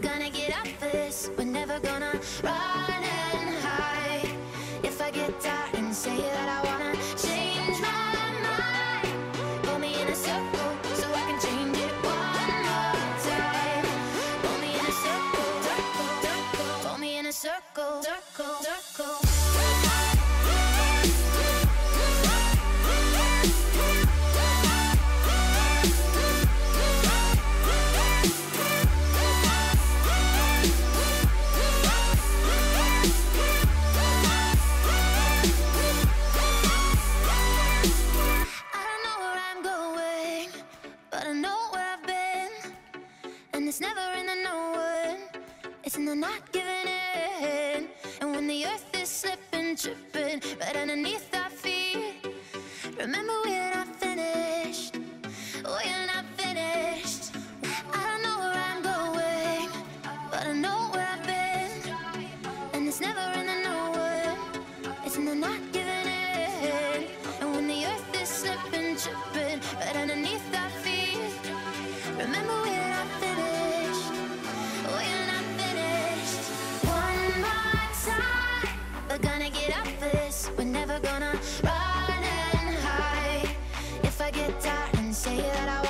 gonna get up for this. We're never gonna run and hide. If I get tired and say that I wanna change my mind, pull me in a circle so I can change it one more time. Pull me in a circle, circle, circle. Pull me in a circle. and they're not giving in. And when the earth is slipping, tripping, right underneath our feet, remember we're not finished. We're not finished. I don't know where I'm going, but I know where I've been. And it's never in the nowhere, it's in the not this We're never gonna run and hide. If I get tired and say that I